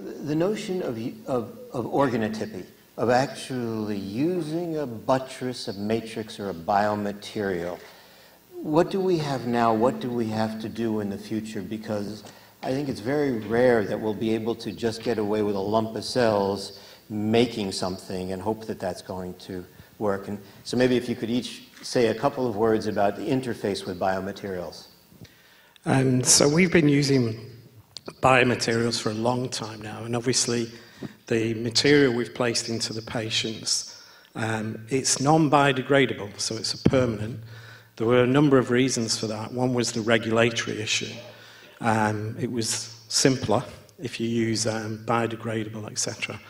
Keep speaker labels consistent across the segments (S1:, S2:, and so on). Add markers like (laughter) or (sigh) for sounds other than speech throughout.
S1: the notion of, of, of organotypy, of actually using a buttress, a matrix, or a biomaterial, what do we have now? What do we have to do in the future? Because I think it's very rare that we'll be able to just get away with a lump of cells making something and hope that that's going to work. And so maybe if you could each say a couple of words about the interface with biomaterials.
S2: Um, so we've been using biomaterials for a long time now, and obviously the material we've placed into the patients, um, it's non-biodegradable, so it's a permanent. There were a number of reasons for that. One was the regulatory issue. Um, it was simpler if you use um, biodegradable, etc.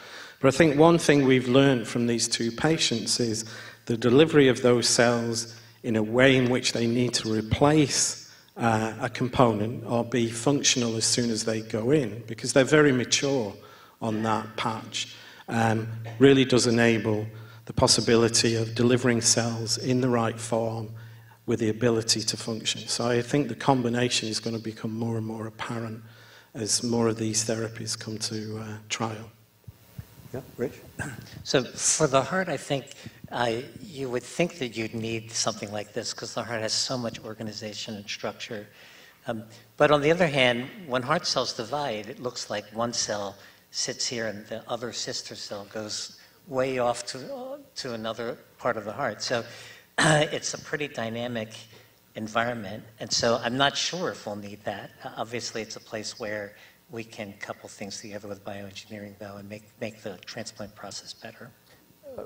S2: But I think one thing we've learned from these two patients is the delivery of those cells in a way in which they need to replace uh, a component or be functional as soon as they go in, because they're very mature on that patch, um, really does enable the possibility of delivering cells in the right form with the ability to function. So I think the combination is going to become more and more apparent as more of these therapies come to uh, trial.
S1: Yeah, Rich?
S3: So for the heart, I think uh, you would think that you'd need something like this because the heart has so much organization and structure. Um, but on the other hand, when heart cells divide, it looks like one cell sits here and the other sister cell goes way off to, to another part of the heart. So (clears throat) it's a pretty dynamic environment. And so I'm not sure if we'll need that. Uh, obviously, it's a place where we can couple things together with bioengineering, though, and make, make the transplant process better.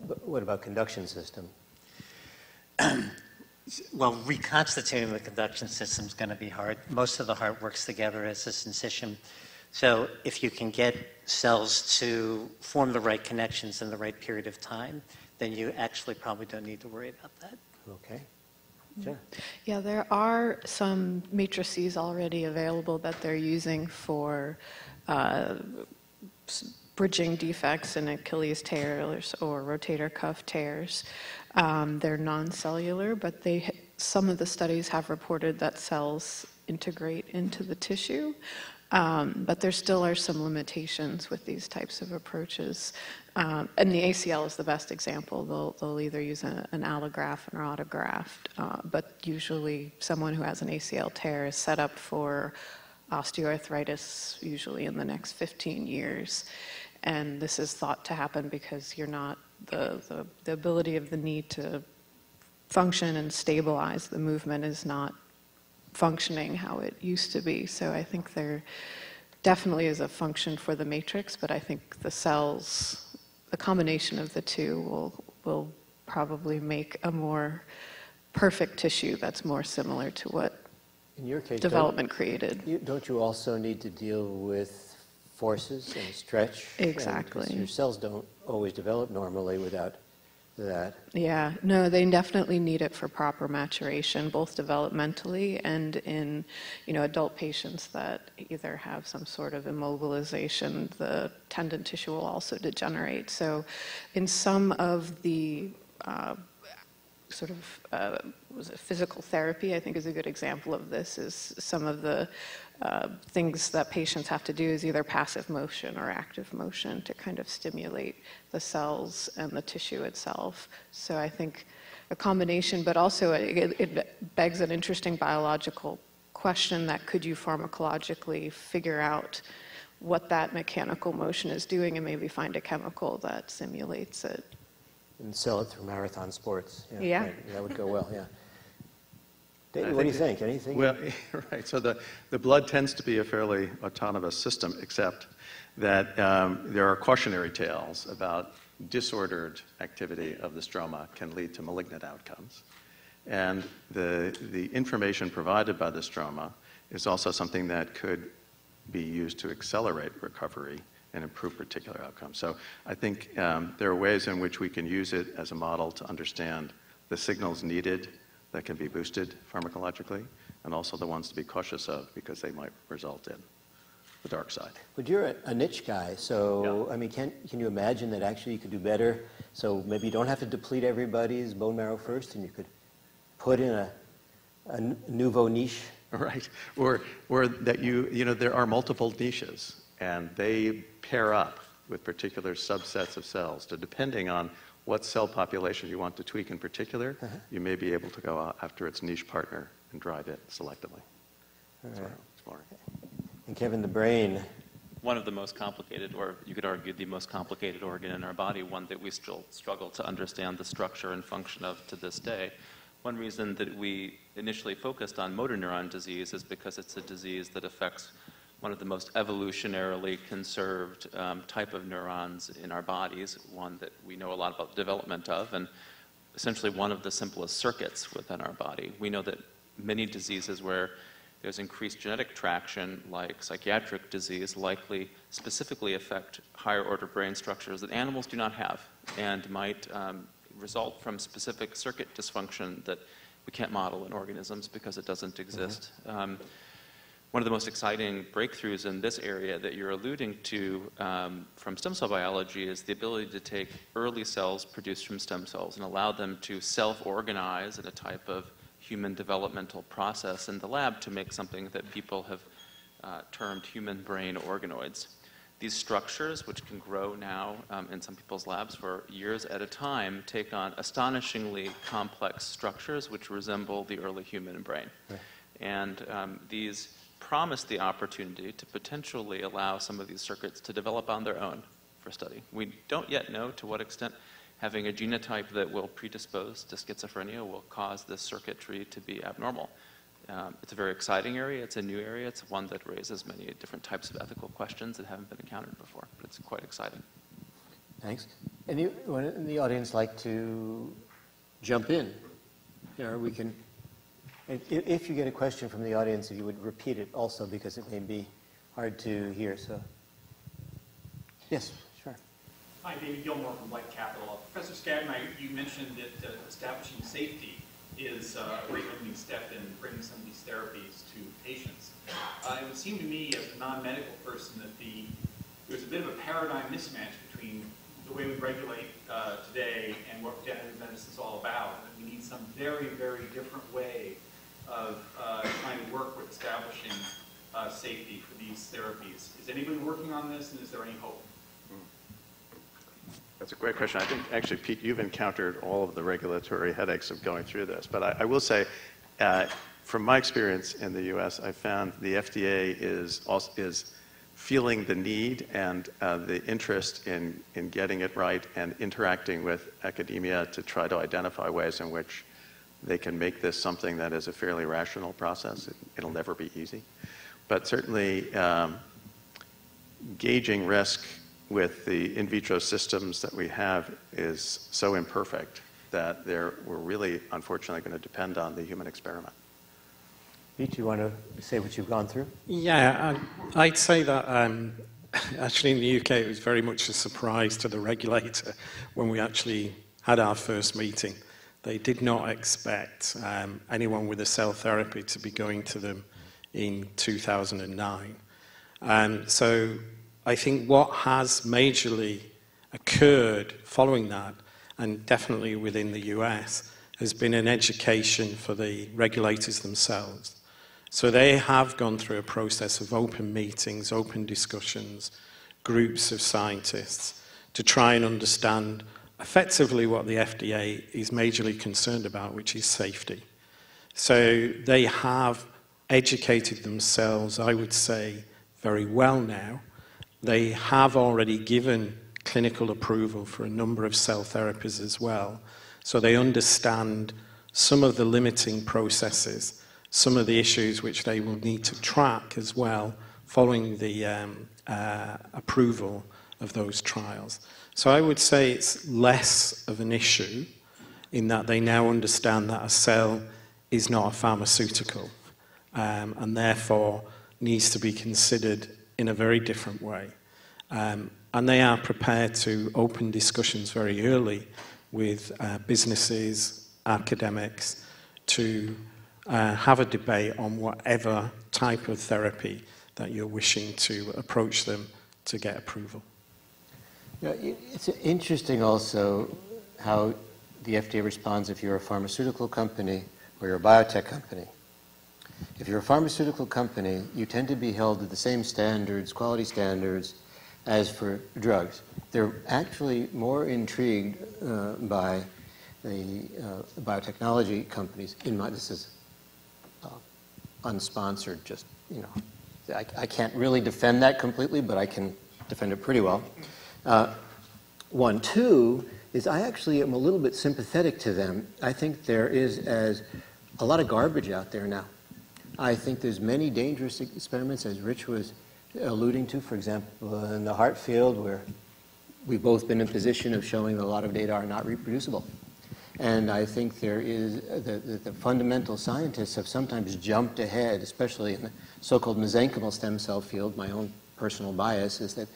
S1: But what about conduction system? (clears throat)
S3: well, reconstituting the conduction system is going to be hard. Most of the heart works together as a syncytium. So if you can get cells to form the right connections in the right period of time, then you actually probably don't need to worry about that.
S1: Okay.
S4: Yeah, there are some matrices already available that they're using for uh, bridging defects in Achilles tears or rotator cuff tears. Um, they're non-cellular, but they some of the studies have reported that cells integrate into the tissue. Um, but there still are some limitations with these types of approaches. Um, and the ACL is the best example. They'll, they'll either use a, an allograft or autograft, uh, but usually someone who has an ACL tear is set up for osteoarthritis, usually in the next 15 years. And this is thought to happen because you're not, the, the, the ability of the knee to function and stabilize the movement is not functioning how it used to be. So I think there definitely is a function for the matrix, but I think the cells the combination of the two will, will probably make a more perfect tissue that's more similar to what
S1: In your case,
S4: development created.
S1: You, don't you also need to deal with forces and stretch?
S4: Exactly.
S1: And your cells don't always develop normally without that.
S4: Yeah, no, they definitely need it for proper maturation, both developmentally and in, you know, adult patients that either have some sort of immobilization, the tendon tissue will also degenerate. So in some of the uh, sort of uh, was it physical therapy, I think is a good example of this, is some of the uh, things that patients have to do is either passive motion or active motion to kind of stimulate the cells and the tissue itself. So I think a combination, but also it, it begs an interesting biological question that could you pharmacologically figure out what that mechanical motion is doing and maybe find a chemical that simulates it.
S1: And sell it through marathon sports.
S4: Yeah. yeah.
S1: Right. That would go well, yeah. (laughs) David, what do you think? Anything?
S5: Well, (laughs) right. So the, the blood tends to be a fairly autonomous system, except that um, there are cautionary tales about disordered activity of the stroma can lead to malignant outcomes. And the, the information provided by the stroma is also something that could be used to accelerate recovery and improve particular outcomes. So I think um, there are ways in which we can use it as a model to understand the signals needed that can be boosted pharmacologically, and also the ones to be cautious of because they might result in the dark side.
S1: But you're a, a niche guy, so yeah. I mean, can can you imagine that actually you could do better? So maybe you don't have to deplete everybody's bone marrow first, and you could put in a, a nouveau niche. (laughs)
S5: Right, or or that you you know there are multiple niches and they pair up with particular subsets of cells. So depending on what cell population you want to tweak in particular, uh-huh. you may be able to go out after its niche partner and drive it selectively. That's exploring.
S1: And Kevin, the brain,
S6: one of the most complicated, or you could argue the most complicated organ in our body, one that we still struggle to understand the structure and function of to this day. One reason that we initially focused on motor neuron disease is because it's a disease that affects one of the most evolutionarily conserved um, type of neurons in our bodies, one that we know a lot about the development of, and essentially one of the simplest circuits within our body. We know that many diseases where there's increased genetic traction, like psychiatric disease, likely specifically affect higher order brain structures that animals do not have and might um, result from specific circuit dysfunction that we can't model in organisms because it doesn't exist. Mm-hmm. Um, one of the most exciting breakthroughs in this area that you're alluding to um, from stem cell biology is the ability to take early cells produced from stem cells and allow them to self organize in a type of human developmental process in the lab to make something that people have uh, termed human brain organoids. These structures, which can grow now um, in some people's labs for years at a time, take on astonishingly complex structures which resemble the early human brain. Right. And um, these promise the opportunity to potentially allow some of these circuits to develop on their own for study. We don't yet know to what extent having a genotype that will predispose to schizophrenia will cause this circuitry to be abnormal. Um, it's a very exciting area. It's a new area. It's one that raises many different types of ethical questions that haven't been encountered before, but it's quite exciting.
S1: Thanks. Anyone in the audience like to jump in? We can, if you get a question from the audience, if you would repeat it also because it may be hard to hear. So, yes. Sure.
S7: Hi, David Gilmore from Blight Capital. Professor Scadden, you mentioned that uh, establishing safety is uh, a limiting step in bringing some of these therapies to patients. Uh, it would seem to me, as a non-medical person, that the there's a bit of a paradigm mismatch between the way we regulate uh, today and what regenerative medicine is all about. And we need some very, very different way of uh, trying to work with establishing uh, safety for these therapies. Is anybody working on this, and is there any hope?
S5: That's a great question. I think actually, Pete, you've encountered all of the regulatory headaches of going through this. But I, I will say, uh, from my experience in the U.S., I found the FDA is also, is feeling the need and uh, the interest in, in getting it right and interacting with academia to try to identify ways in which they can make this something that is a fairly rational process. It, will never be easy. But certainly, um, gauging risk with the in vitro systems that we have is so imperfect that we're really, unfortunately, going to depend on the human experiment.
S1: Pete, you want to say what you've gone through?
S2: Yeah, I'd say that um, (laughs) actually in the UK it was very much a surprise to the regulator when we actually had our first meeting. They did not expect um, anyone with a cell therapy to be going to them in 2009. Um, so I think what has majorly occurred following that, and definitely within the US, has been an education for the regulators themselves. So they have gone through a process of open meetings, open discussions, groups of scientists to try and understand effectively what the FDA is majorly concerned about, which is safety. So they have educated themselves, I would say, very well now they have already given clinical approval for a number of cell therapies as well. So they understand some of the limiting processes, some of the issues which they will need to track as well following the um, uh, approval of those trials. So I would say it's less of an issue in that they now understand that a cell is not a pharmaceutical um, and therefore needs to be considered in a very different way. Um, and they are prepared to open discussions very early with uh, businesses, academics, to uh, have a debate on whatever type of therapy that you're wishing to approach them to get approval.
S1: Yeah, it's interesting also how the FDA responds if you're a pharmaceutical company or you're a biotech company. If you're a pharmaceutical company, you tend to be held to the same standards, quality standards, as for drugs. They're actually more intrigued uh, by the uh, biotechnology companies. In my, this is uh, unsponsored, just you know, I, I, can't really defend that completely, but I can defend it pretty well. Uh, one, two is I actually am a little bit sympathetic to them. I think there is as a lot of garbage out there now. I think there's many dangerous experiments, as Rich was alluding to, for example, in the heart field, where we've both been in position of showing that a lot of data are not reproducible. And I think there is, the, the, the fundamental scientists have sometimes jumped ahead, especially in the so-called mesenchymal stem cell field. My own personal bias is that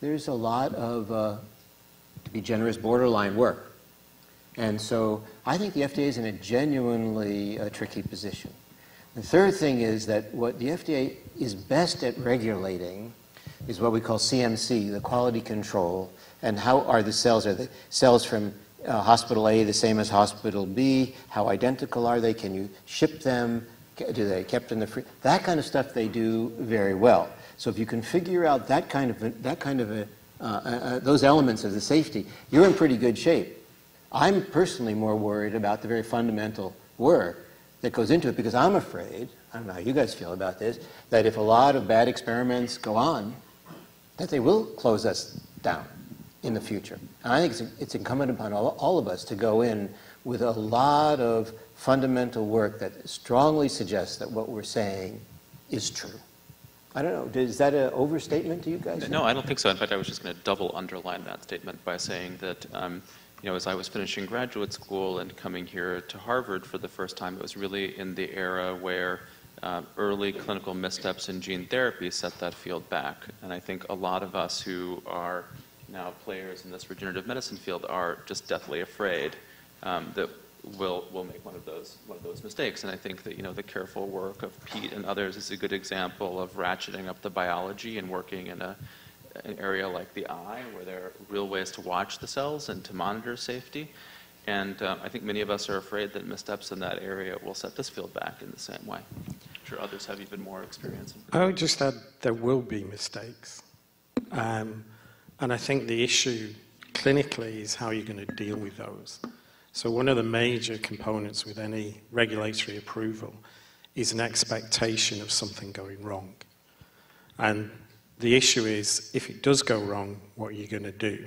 S1: there's a lot of, uh, to be generous, borderline work. And so I think the FDA is in a genuinely uh, tricky position. The third thing is that what the FDA is best at regulating is what we call CMC, the quality control, and how are the cells? Are the cells from uh, hospital A the same as hospital B? How identical are they? Can you ship them? Do they kept in the free? That kind of stuff they do very well. So if you can figure out that kind of a, that kind of a, uh, uh, uh those elements of the safety, you're in pretty good shape. I'm personally more worried about the very fundamental work that goes into it because I'm afraid, I don't know how you guys feel about this, that if a lot of bad experiments go on, that they will close us down in the future. And I think it's, it's incumbent upon all, all of us to go in with a lot of fundamental work that strongly suggests that what we're saying is true. I don't know, is that an overstatement to you guys?
S6: No, I don't think so. In fact, I was just going to double underline that statement by saying that um, you know, as I was finishing graduate school and coming here to Harvard for the first time, it was really in the era where uh, early clinical missteps in gene therapy set that field back. And I think a lot of us who are now players in this regenerative medicine field are just deathly afraid um, that we'll, we'll make one of those one of those mistakes. And I think that you know the careful work of Pete and others is a good example of ratcheting up the biology and working in a an area like the eye, where there are real ways to watch the cells and to monitor safety. And uh, I think many of us are afraid that missteps in that area will set this field back in the same way. I'm sure others have even more experience.
S2: I would just add there will be mistakes. Um, and I think the issue clinically is how you're going to deal with those. So, one of the major components with any regulatory approval is an expectation of something going wrong. And the issue is, if it does go wrong, what are you going to do?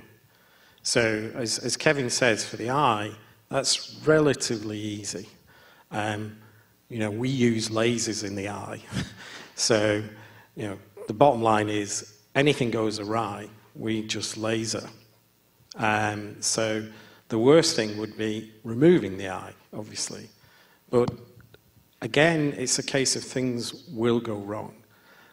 S2: So, as, as Kevin says, for the eye, that's relatively easy. Um, you know, we use lasers in the eye. (laughs) so, you know, the bottom line is anything goes awry, we just laser. Um, so, the worst thing would be removing the eye, obviously. But again, it's a case of things will go wrong.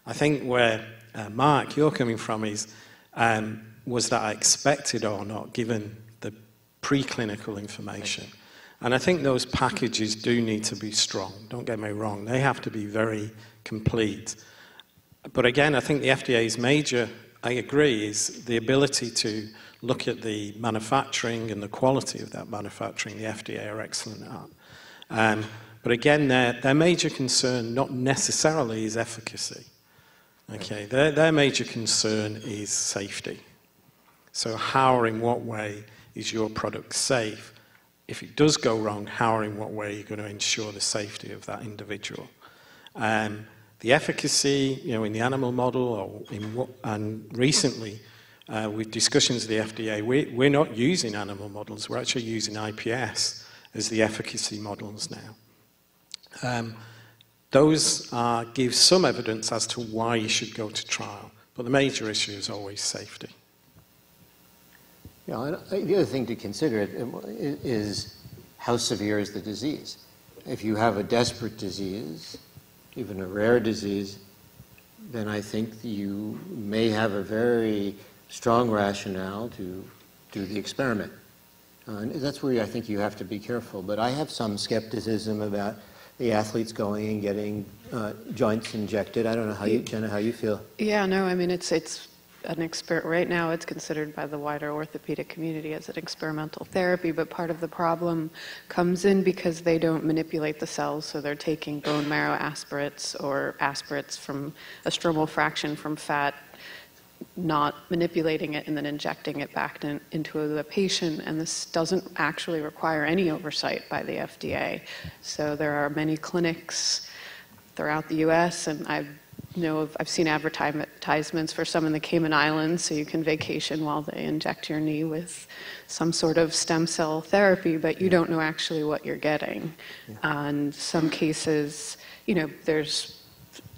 S2: I think where uh, Mark, you're coming from is um, was that expected or not, given the preclinical information? And I think those packages do need to be strong. Don't get me wrong, they have to be very complete. But again, I think the FDA's major, I agree, is the ability to look at the manufacturing and the quality of that manufacturing. The FDA are excellent at. Um, but again, their, their major concern not necessarily is efficacy. Okay, their, their major concern is safety. So, how or in what way is your product safe? If it does go wrong, how or in what way are you going to ensure the safety of that individual? Um, the efficacy, you know, in the animal model, or in what, and recently, uh, with discussions with the FDA, we, we're not using animal models. We're actually using IPS as the efficacy models now. Um, those uh, give some evidence as to why you should go to trial, but the major issue is always safety.
S1: Yeah, the other thing to consider is how severe is the disease. If you have a desperate disease, even a rare disease, then I think you may have a very strong rationale to do the experiment. Uh, and that's where I think you have to be careful. But I have some skepticism about the athletes going and getting uh, joints injected. I don't know how you, Jenna, how you feel.
S4: Yeah, no, I mean it's it's an exper, right now it's considered by the wider orthopedic community as an experimental therapy, but part of the problem comes in because they don't manipulate the cells, so they're taking bone marrow aspirates or aspirates from a stromal fraction from fat not manipulating it and then injecting it back in, into the patient. And this doesn't actually require any oversight by the FDA. So there are many clinics throughout the US, and I know of, I've seen advertisements for some in the Cayman Islands, so you can vacation while they inject your knee with some sort of stem cell therapy, but you don't know actually what you're getting. Yeah. And some cases, you know, there's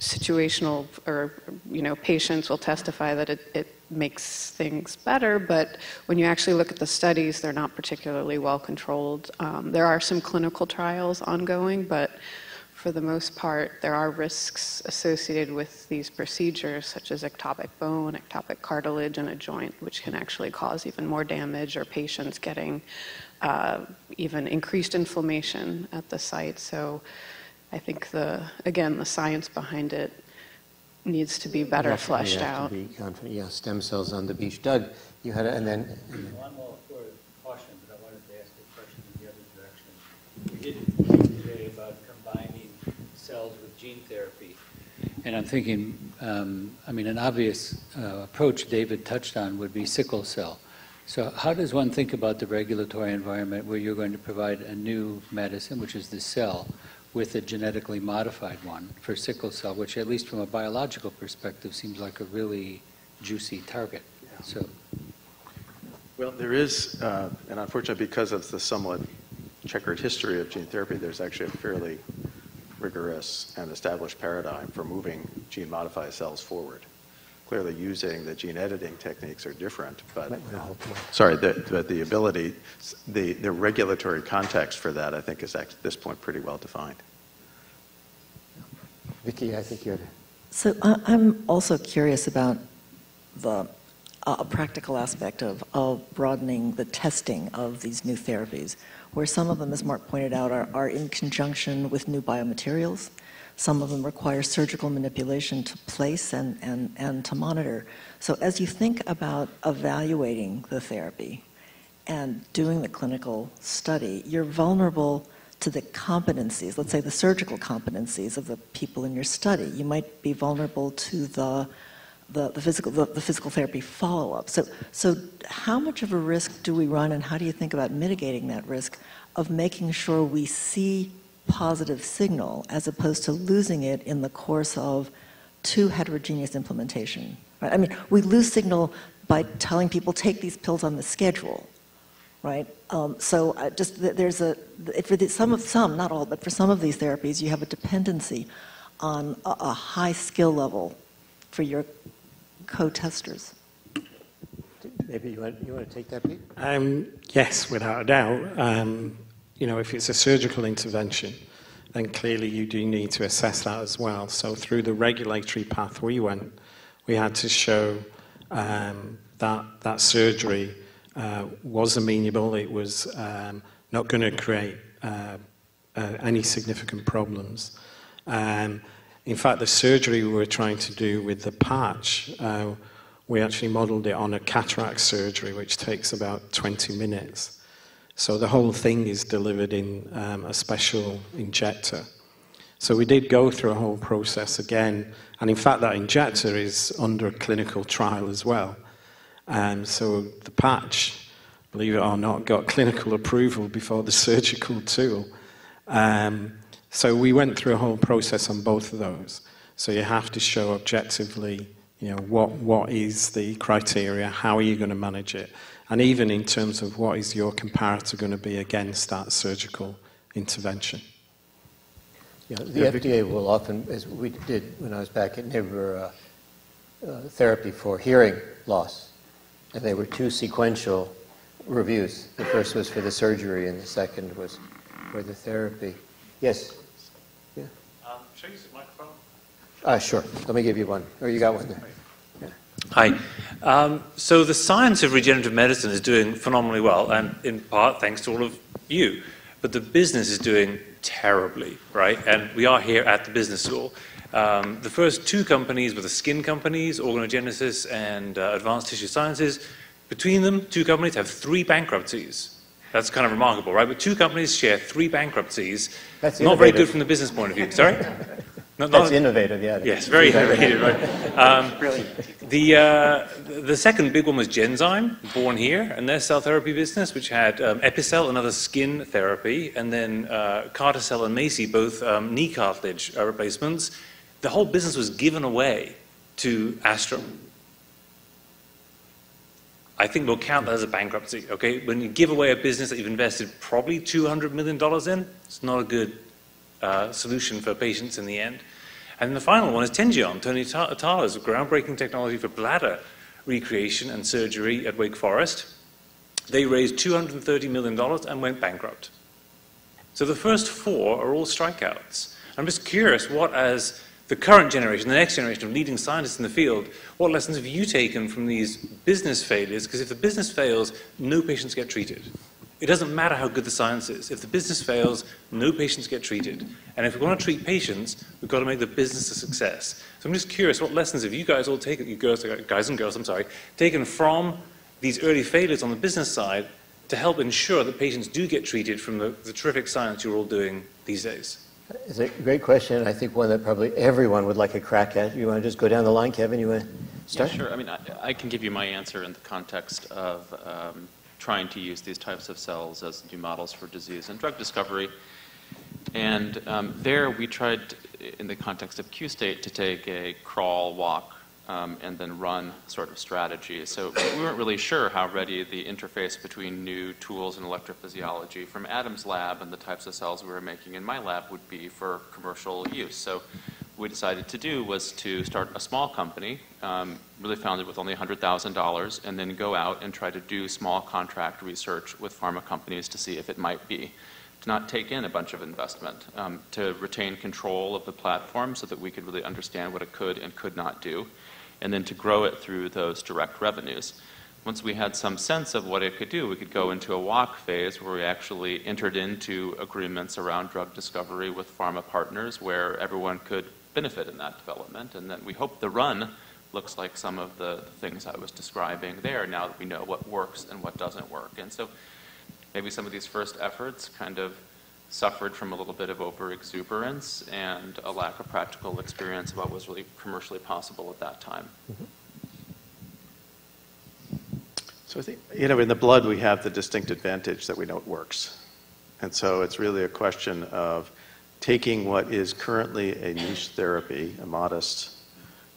S4: situational or you know patients will testify that it, it makes things better but when you actually look at the studies they're not particularly well controlled. Um, there are some clinical trials ongoing but for the most part there are risks associated with these procedures such as ectopic bone ectopic cartilage in a joint which can actually cause even more damage or patients getting uh, even increased inflammation at the site. So I think the, again, the science behind it needs to be better
S1: Definitely
S4: fleshed
S1: have
S4: out.
S1: To be confident. Yeah, stem cells on the beach. Doug, you had, a, and then. And then.
S8: I'm all for caution, but I wanted to ask a question in the other direction. We did today about combining cells with gene therapy, and I'm thinking, um, I mean, an obvious uh, approach David touched on would be sickle cell. So, how does one think about the regulatory environment where you're going to provide a new medicine, which is the cell? With a genetically modified one for sickle cell, which at least from a biological perspective seems like a really juicy target. So,
S5: well, there is, uh, and unfortunately, because of the somewhat checkered history of gene therapy, there's actually a fairly rigorous and established paradigm for moving gene modified cells forward. Clearly, using the gene editing techniques are different, but sorry, the, but the ability, the, the regulatory context for that, I think, is at this point pretty well defined.
S1: Vicky, I think you're.
S9: So I'm also curious about the uh, practical aspect of, of broadening the testing of these new therapies, where some of them, as Mark pointed out, are, are in conjunction with new biomaterials some of them require surgical manipulation to place and, and, and to monitor. So, as you think about evaluating the therapy and doing the clinical study, you're vulnerable to the competencies, let's say the surgical competencies of the people in your study. You might be vulnerable to the the, the, physical, the, the physical therapy follow up. So, so, how much of a risk do we run, and how do you think about mitigating that risk of making sure we see positive signal as opposed to losing it in the course of too heterogeneous implementation. Right? I mean, we lose signal by telling people take these pills on the schedule, right? Um, so uh, just there's a for the, some of some, not all, but for some of these therapies, you have a dependency on a, a high skill level for your co-testers.
S1: Maybe you want, you want to take that, Pete?
S2: Um, yes, without a doubt. Um, you know, if it's a surgical intervention, then clearly you do need to assess that as well. So through the regulatory path we went, we had to show um, that that surgery uh, was amenable. It was um, not going to create uh, uh, any significant problems. Um, in fact, the surgery we were trying to do with the patch, uh, we actually modelled it on a cataract surgery, which takes about 20 minutes. So the whole thing is delivered in um, a special injector. So we did go through a whole process again, and in fact, that injector is under a clinical trial as well. Um, so the patch, believe it or not, got clinical approval before the (laughs) surgical tool. Um, so we went through a whole process on both of those. So you have to show objectively, you know, what, what is the criteria, how are you going to manage it, and even in terms of what is your comparator going to be against that surgical intervention.
S1: Yeah, the FDA will often, as we did when I was back at NIBR, uh, uh, therapy for hearing loss, and they were two sequential reviews. The first was for the surgery, and the second was for the therapy. Yes.
S7: Yeah. Um, should I use the microphone?
S1: Uh, sure. Let me give you one. Or oh, you got one there.
S10: Hi. Um, so the science of regenerative medicine is doing phenomenally well, and in part thanks to all of you. But the business is doing terribly, right? And we are here at the business school. Um, the first two companies were the skin companies, Organogenesis and uh, Advanced Tissue Sciences. Between them, two companies have three bankruptcies. That's kind of remarkable, right? But two companies share three bankruptcies.
S1: That's
S10: Not very good from the business point of view. Sorry? (laughs) Not-
S1: That's
S10: not-
S1: innovative, yeah.
S10: Yes, very (laughs) innovative, right? Um, the, uh, the second big one was Genzyme, born here, and their cell therapy business, which had um, Epicel, another skin therapy, and then uh, Carticel and MACI, both um, knee cartilage uh, replacements. The whole business was given away to Aastrom. I think we'll count that as a bankruptcy, okay? When you give away a business that you've invested probably $200 million in, it's not a good uh, solution for patients in the end. And the final one is Tengion, Tony Ta- Atala's groundbreaking technology for bladder recreation and surgery at Wake Forest. They raised $230 million and went bankrupt. So the first four are all strikeouts. I'm just curious, what as the current generation, the next generation of leading scientists in the field, what lessons have you taken from these business failures? Because if the business fails, no patients get treated. It doesn't matter how good the science is. If the business fails, no patients get treated. And if we want to treat patients, we've got to make the business a success. So I'm just curious, what lessons have you guys all taken, you girls, guys and girls, I'm sorry, taken from these early failures on the business side to help ensure that patients do get treated from the, the terrific science you're all doing these days?
S1: It's a great question, and I think one that probably everyone would like a crack at. You want to just go down the line, Kevin? You want to
S6: Yeah,
S1: start?
S6: sure. I mean, I, I can give you my answer in the context of um, trying to use these types of cells as new models for disease and drug discovery. And um, there we tried, in the context of Q state, to take a crawl, walk, um, and then run sort of strategy. So we weren't really sure how ready the interface between new tools in electrophysiology from Adam's lab and the types of cells we were making in my lab would be for commercial use. So we decided to do was to start a small company, um, really founded with only $100,000, and then go out and try to do small contract research with pharma companies to see if it might be. To not take in a bunch of investment, um, to retain control of the platform so that we could really understand what it could and could not do, and then to grow it through those direct revenues. Once we had some sense of what it could do, we could go into a walk phase where we actually entered into agreements around drug discovery with pharma partners where everyone could benefit in that development. And then we hope the run looks like some of the things I was describing there now that we know what works and what doesn't work. And so maybe some of these first efforts kind of suffered from a little bit of overexuberance and a lack of practical experience of what was really commercially possible at that time. Mm-hmm.
S5: So I think, you know, in the blood, we have the distinct advantage that we know it works. And so it's really a question of taking what is currently a niche therapy, a modest,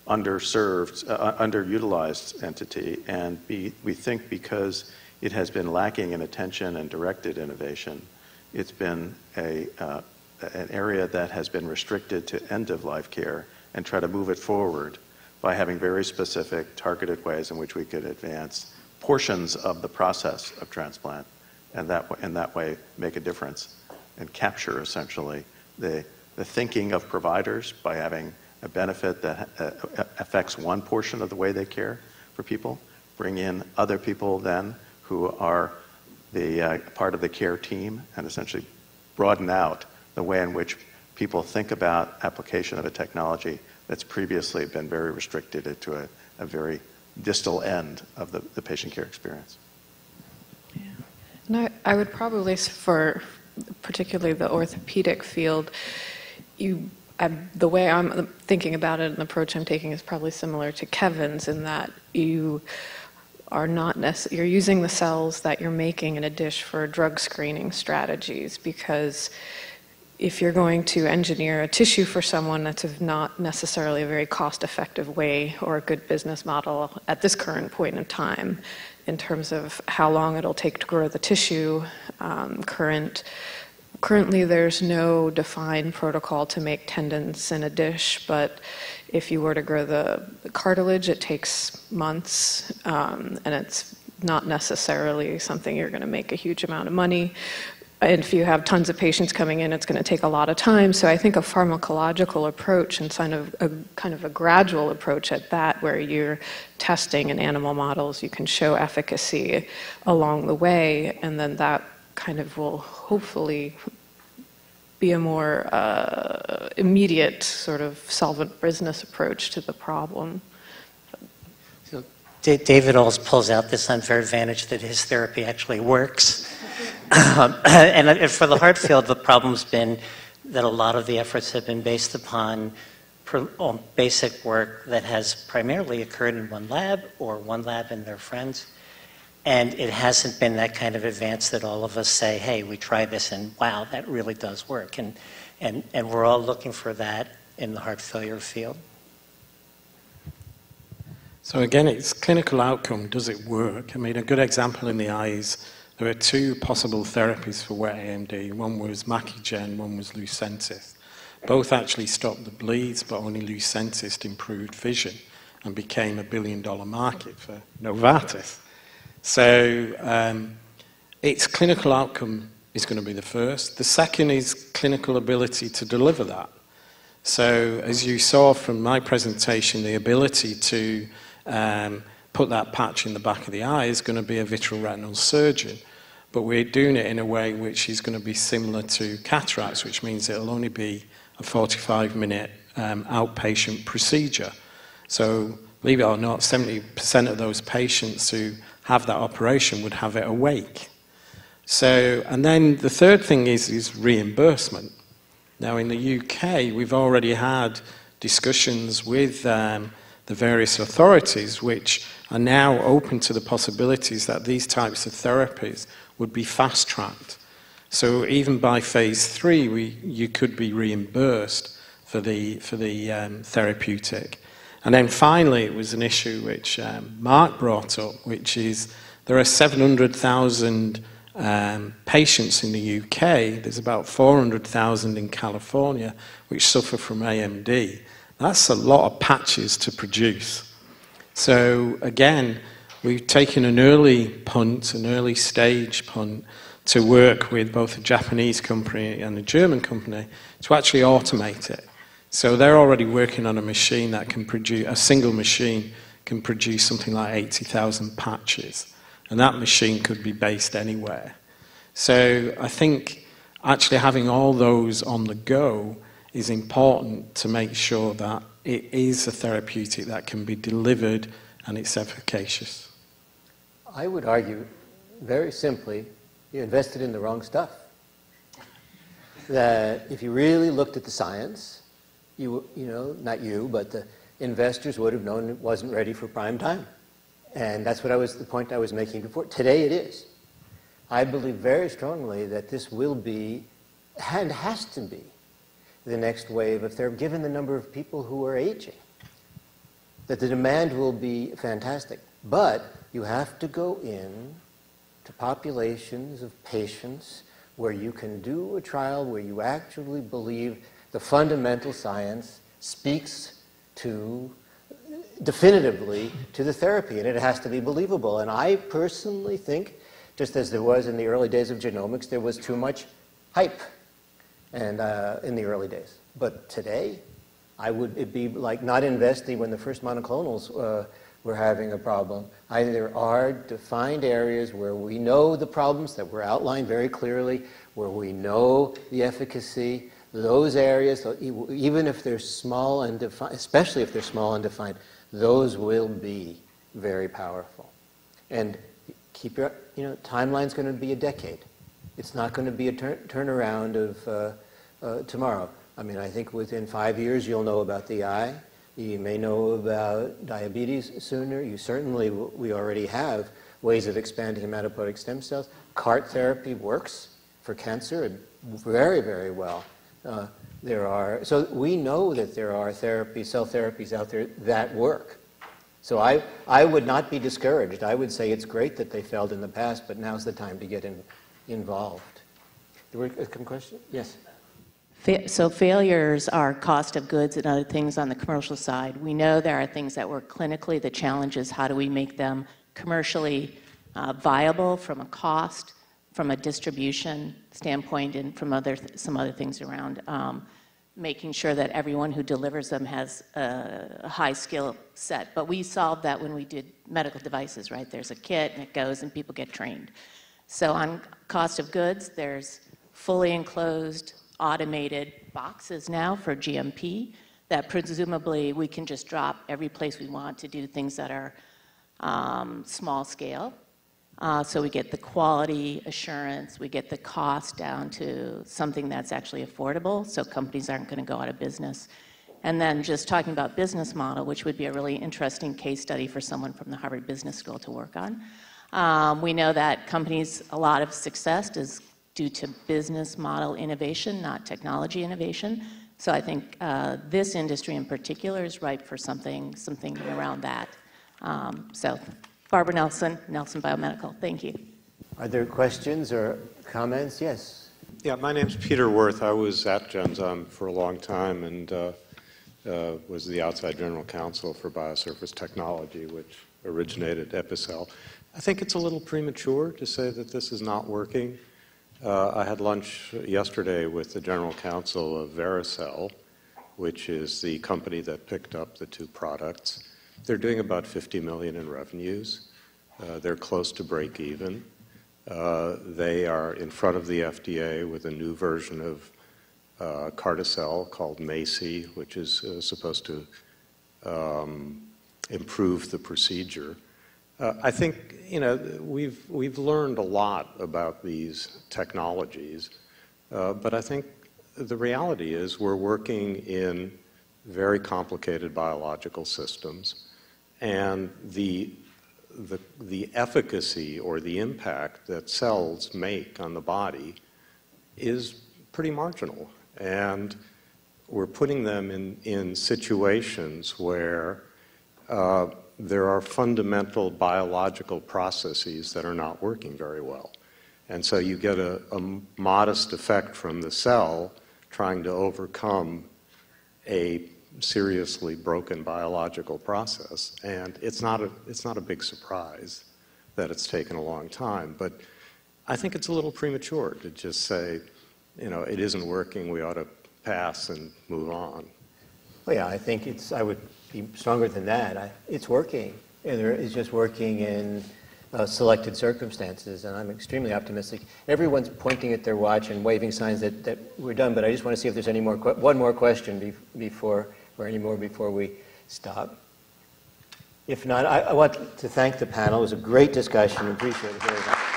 S5: underserved, uh, underutilized entity, and we think because it has been lacking in attention and directed innovation, it's been a, uh, an area that has been restricted to end-of-life care and try to move it forward by having very specific, targeted ways in which we could advance portions of the process of transplant and that, in that way make a difference and capture essentially the, the thinking of providers by having a benefit that uh, affects one portion of the way they care for people, bring in other people then who are the uh, part of the care team and essentially broaden out the way in which people think about application of a technology that's previously been very restricted to a, a very distal end of the, the patient care experience.
S4: I, I would probably, for particularly the orthopedic field, you, I, the way I'm thinking about it and the approach I'm taking is probably similar to Kevin's in that you are not necess- you're using the cells that you're making in a dish for drug screening strategies because if you're going to engineer a tissue for someone, that's not necessarily a very cost-effective way or a good business model at this current point in time in terms of how long it'll take to grow the tissue. Um, current, currently, there's no defined protocol to make tendons in a dish, but if you were to grow the cartilage, it takes months, um, and it's not necessarily something you're going to make a huge amount of money. If you have tons of patients coming in, it's going to take a lot of time. So I think a pharmacological approach and kind of a, kind of a gradual approach at that, where you're testing in animal models, you can show efficacy along the way, and then that kind of will hopefully be a more uh, immediate sort of solvent business approach to the problem.
S3: So David always pulls out this unfair advantage that his therapy actually works. Um, (clears throat) and uh, for the heart field, the problem's been that a lot of the efforts have been based upon um, basic work that has primarily occurred in one lab or one lab and their friends. And it hasn't been that kind of advance that all of us say, hey, we tried this and wow, that really does work. And, and, and we're all looking for that in the heart failure field.
S2: So again, it's clinical outcome. Does it work? I mean, a good example in the eye is there were two possible therapies for wet AMD. One was Macugen, one was Lucentis. Both actually stopped the bleeds, but only Lucentis improved vision and became a billion dollar market for Novartis. So um, its clinical outcome is going to be the first. The second is clinical ability to deliver that. So as you saw from my presentation, the ability to um, put that patch in the back of the eye is going to be a vitreoretinal surgeon. But we're doing it in a way which is going to be similar to cataracts, which means it'll only be a 45 minute um, outpatient procedure. So, believe it or not, 70% of those patients who have that operation would have it awake. So, and then the third thing is, is reimbursement. Now, in the UK, we've already had discussions with um, the various authorities which are now open to the possibilities that these types of therapies would be fast tracked. So even by phase three, we, you could be reimbursed for the, for the um, therapeutic. And then finally, it was an issue which um, Mark brought up, which is there are 700,000 um, patients in the UK, there's about 400,000 in California, which suffer from AMD. That's a lot of patches to produce. So again, we've taken an early punt, an early stage punt, to work with both a Japanese company and a German company to actually automate it. So they're already working on a machine that can produce, a single machine can produce something like 80,000 patches. And that machine could be based anywhere. So I think actually having all those on the go is important to make sure that it is a therapeutic that can be delivered and it's efficacious.
S1: I would argue, very simply, you invested in the wrong stuff. That if you really looked at the science, you, you know, not you, but the investors would have known it wasn't ready for prime time. And that's what I was, the point I was making before. Today it is. I believe very strongly that this will be, and has to be, the next wave of therapy, given the number of people who are aging. That the demand will be fantastic. But you have to go in to populations of patients where you can do a trial where you actually believe the fundamental science speaks to definitively to the therapy, and it has to be believable. And I personally think, just as there was in the early days of genomics, there was too much hype and uh, in the early days. But today, I would it be like not investing when the first monoclonals uh, were having a problem. Either there are defined areas where we know the problems that were outlined very clearly, where we know the efficacy. Those areas, even if they're small and defined, especially if they're small and defined, those will be very powerful. And keep your, you know, timeline's going to be a decade. It's not going to be a turn, turnaround of uh, uh, tomorrow. I mean, I think within five years you'll know about the eye. You may know about diabetes sooner. You certainly, we already have ways of expanding hematopoietic stem cells. CART therapy works for cancer very, very well. Uh, there are, so we know that there are therapies, cell therapies out there that work. So I, I would not be discouraged. I would say it's great that they failed in the past, but now's the time to get in, involved. There were a question? Yes.
S11: So failures are cost of goods and other things on the commercial side. We know there are things that work clinically. The challenge is how do we make them commercially uh, viable from a cost, from a distribution standpoint, and from other some other things around um, making sure that everyone who delivers them has a high skill set. But we solved that when we did medical devices, right? There's a kit and it goes and people get trained. So on cost of goods, there's fully enclosed automated boxes now for GMP that presumably we can just drop every place we want to do things that are um, small scale. Uh, so we get the quality assurance, we get the cost down to something that's actually affordable, so companies aren't going to go out of business. And then just talking about business model, which would be a really interesting case study for someone from the Harvard Business School to work on. Um, we know that companies, a lot of success is due to business model innovation, not technology innovation. So I think uh, this industry in particular is ripe for something, something around that. Um, so Barbara Nelson, Nelson Biomedical, thank you.
S1: Are there questions or comments? Yes.
S12: Yeah, my name's Peter Wirth. I was at Genzyme for a long time and uh, uh, was the outside general counsel for Biosurface Technology, which originated Epicel. I think it's a little premature to say that this is not working. Uh, I had lunch yesterday with the general counsel of Vericel, which is the company that picked up the two products. They're doing about 50 million in revenues. Uh, they're close to break even. Uh, they are in front of the FDA with a new version of uh, Carticel called MACI, which is uh, supposed to um, improve the procedure. Uh, I think you know we've we've learned a lot about these technologies, uh, but I think the reality is we're working in very complicated biological systems, and the the, the efficacy or the impact that cells make on the body is pretty marginal. And we're putting them in, in situations where uh, there are fundamental biological processes that are not working very well. And so you get a, a modest effect from the cell trying to overcome a seriously broken biological process. And it's not a, it's not a big surprise that it's taken a long time. But I think it's a little premature to just say, you know, it isn't working, we ought to pass and move on.
S1: Well, yeah, I think it's, I would be stronger than that. I, it's working. and It's just working in uh, selected circumstances, and I'm extremely optimistic. Everyone's pointing at their watch and waving signs that, that we're done, but I just want to see if there's any more, one more question be, before, or any more before we stop. If not, I, I want to thank the panel. It was a great discussion. I Appreciate it very much.